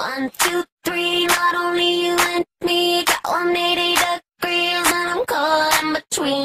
One, two, three, not only you and me, got 180 degrees and I'm caught in between.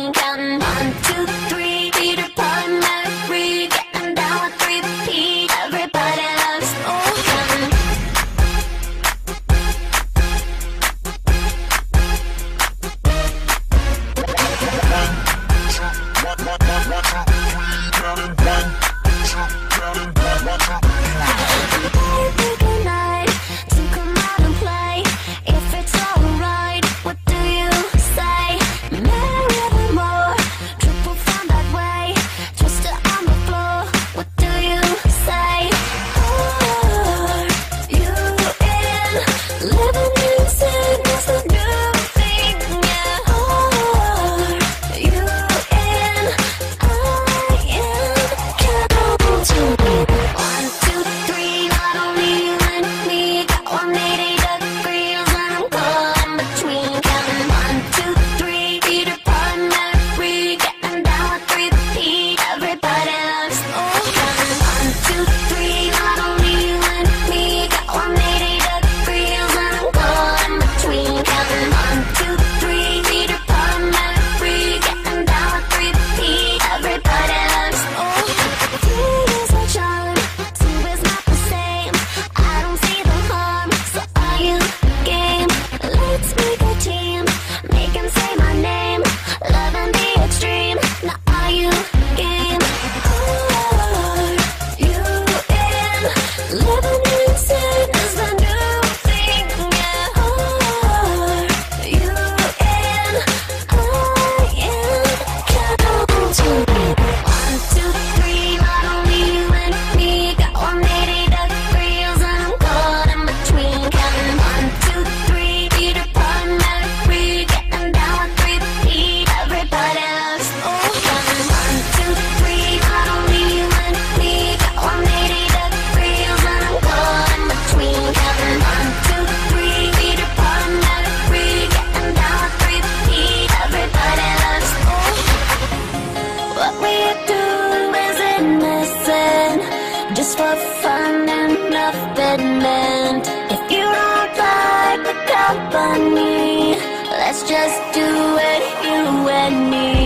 heaven Just for fun and nothing meant. If you don't like the company Let's just do it, you and me.